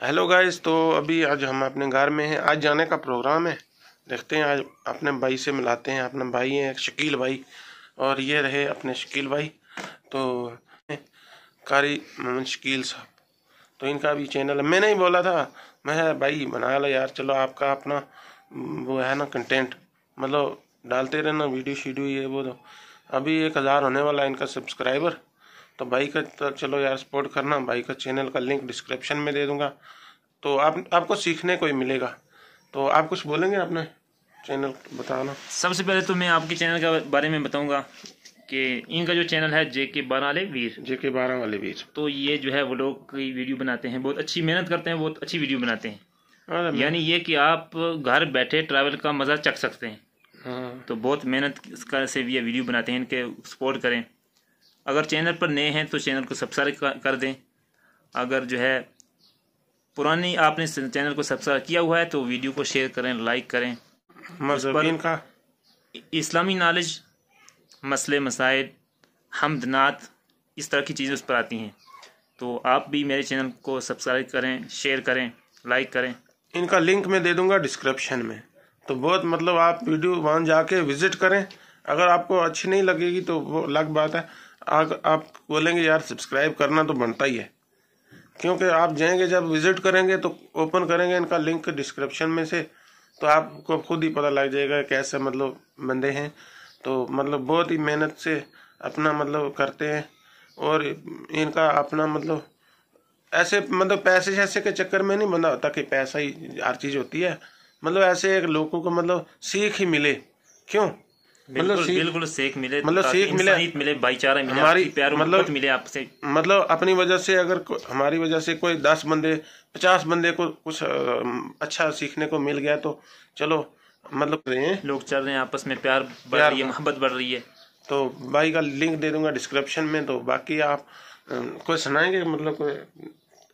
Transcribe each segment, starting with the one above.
Hello guys तो अभी आज हम अपने घर में हैं। आज जाने का प्रोग्राम है। देखते हैं, आज अपने भाई से मिलाते हैं। अपने भाई हैं, शकील भाई। और ये रहे अपने शकील भाई। तो कारी मोहम्मद शकील साहब। तो इनका भी चैनल मैंने ही बोला था, मैं भाई, बना लो यार, चलो आपका अपना, वो है ना कंटेंट मतलब डालते रहना वीडियो शीडियो ये, वो तो। अभी एक हज़ार होने वाला है इनका सब्सक्राइबर तो भाई का तो चलो यार सपोर्ट करना। भाई का चैनल का लिंक डिस्क्रिप्शन में दे दूँगा। तो आप आपको सीखने को ही मिलेगा। तो आप कुछ बोलेंगे अपने चैनल बताना? सबसे पहले तो मैं आपके चैनल के बारे में बताऊँगा कि इनका जो चैनल है जे के बारह वाले वीर जे के बारह वाले वीर तो ये जो है वो लोग की वीडियो बनाते हैं। बहुत अच्छी मेहनत करते हैं बहुत अच्छी वीडियो बनाते हैं। यानी ये कि आप घर बैठे ट्रैवल का मज़ा चख सकते हैं। हाँ। तो बहुत मेहनत से ये वीडियो बनाते हैं इनके सपोर्ट करें। अगर चैनल पर नए हैं तो चैनल को सब्सक्राइब कर दें। अगर जो है पुरानी आपने चैनल को सब्सक्राइब किया हुआ है तो वीडियो को शेयर करें लाइक करें। पर का? इस्लामी नॉलेज मसले मसाइल हमदनात इस तरह की चीज़ें उस पर आती हैं। तो आप भी मेरे चैनल को सब्सक्राइब करें शेयर करें लाइक करें। इनका लिंक मैं दे दूँगा डिस्क्रिप्शन में। तो बहुत मतलब आप वीडियो वहाँ जाके विज़िट करें। अगर आपको अच्छी नहीं लगेगी तो वो अलग बात है। अगर आप बोलेंगे, यार सब्सक्राइब करना तो बनता ही है। क्योंकि आप जाएँगे, जब विज़िट करेंगे तो ओपन करेंगे इनका लिंक डिस्क्रिप्शन में से तो आपको खुद ही पता लग जाएगा कैसे मतलब बंदे हैं। तो मतलब बहुत ही मेहनत से अपना मतलब करते हैं, और इनका अपना मतलब ऐसे मतलब पैसे शैसे के चक्कर में नहीं बंदा होता कि पैसा ही, हर चीज़ होती है। मतलब ऐसे एक लोगों को मतलब सीख ही मिले। क्यों? मतलब बिल्कुल सीख मिले मतलब सीख मिले। मिले भाईचारा मिले हमारी प्यार मतलब मिले आपसे। मतलब अपनी वजह से अगर हमारी वजह से कोई दस बंदे पचास बंदे को कुछ अच्छा सीखने को मिल गया तो चलो मतलब रहे हैं। लोग चल रहे हैं आपस में प्यार बढ़ रही है मोहब्बत बढ़ रही है। तो भाई का लिंक दे दूँगा डिस्क्रिप्शन में तो बाकी आप कोई सुनाएँगे? मतलब कोई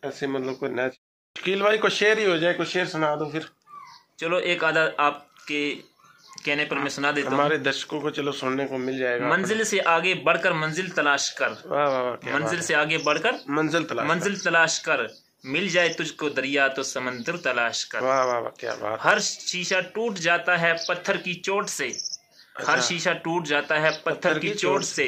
ऐसे मतलब कोई नया शकील भाई को शेयर ही हो जाए कोई शेर सुना दो फिर। चलो एक आधा आपके कहने पर मैं सुना देता हूँ। हमारे दर्शकों को चलो सुनने को मिल जाएगा। मंजिल से आगे बढ़कर मंजिल तलाश कर। वाह वाह मंजिल से आगे बढ़कर मंजिल तलाश मंजिल तलाश कर। मिल जाए तुझको दरिया तो समंदर तलाश कर। वाह वाह वाह क्या बात हर शीशा टूट जाता है पत्थर की चोट से। हर अच्छा। शीशा टूट जाता है पत्थर की चोट से।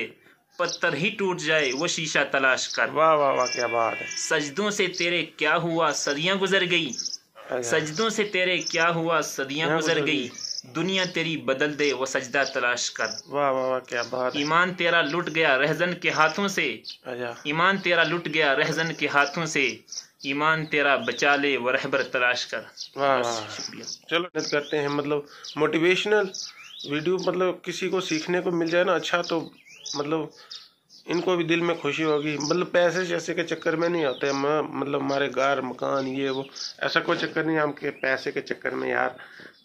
पत्थर ही टूट जाए वो शीशा तलाश कर। वाह वाह वाह क्या बात है। सजदों से तेरे क्या हुआ सदियाँ गुजर गई। अच्छा। सजदों से तेरे क्या हुआ सदियाँ गुजर गई। दुनिया तेरी बदल दे वो सजदा तलाश कर। वाह वाह वाह क्या बात ईमान तेरा लुट गया रहजन के हाथों से। अच्छा। ईमान तेरा लुट गया रहजन के हाथों से। ईमान तेरा बचा ले वो रहबर तलाश कर। वाह शुक्रिया। चलो मेहनत करते हैं मतलब मोटिवेशनल वीडियो मतलब किसी को सीखने को मिल जाए ना अच्छा तो मतलब इनको भी दिल में खुशी होगी। मतलब पैसे जैसे के चक्कर में नहीं होते। मतलब हमारे घर मकान ये वो ऐसा कोई चक्कर नहीं हम के पैसे के चक्कर में यार।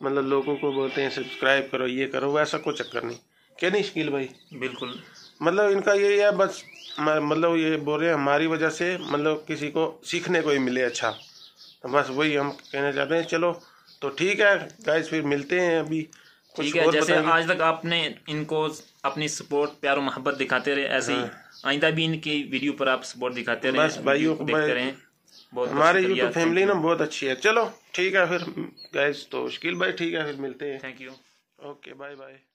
मतलब लोगों को बोलते हैं सब्सक्राइब करो ये करो वैसा कोई चक्कर नहीं। क्या नहीं शकील भाई? बिल्कुल। मतलब इनका यही है बस मतलब ये बोल रहे हैं हमारी वजह से मतलब किसी को सीखने को ही मिले अच्छा। तो बस वही हम कहना चाहते हैं चलो तो ठीक है गाइस फिर मिलते हैं अभी। ठीक है जैसे आज तक आपने इनको अपनी सपोर्ट प्यार और मोहब्बत दिखाते रहे ऐसे ही हाँ। आइंदा भी इनकी वीडियो पर आप सपोर्ट दिखाते रहे बस भाइयों को देखते रहे। बहुत हमारे यूट्यूब फैमिली ना बहुत अच्छी है। चलो ठीक है फिर गैस तो शकील भाई ठीक है फिर मिलते हैं। Thank you okay bye bye